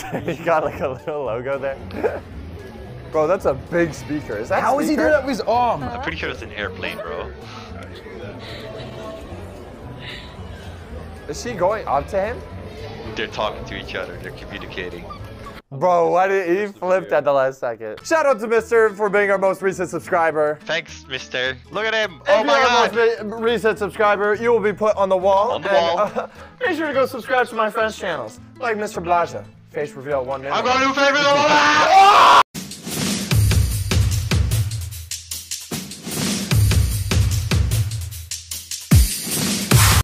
he got like a little logo there. Bro, that's a big speaker. Is that How is he doing that with his arm? I'm pretty sure it's an airplane, bro. Is she going up to him? They're talking to each other. They're communicating. Bro, why did he flipped at the last second? Shout out to Mister for being our most recent subscriber. Thanks, mister. Look at him. If Oh you're my our god. most re- recent subscriber, you will be put on the wall. On the And, wall. uh, make sure to go subscribe to my friends' channels, like Mr. Blaza. Face reveal one minute. New favorite. Oh!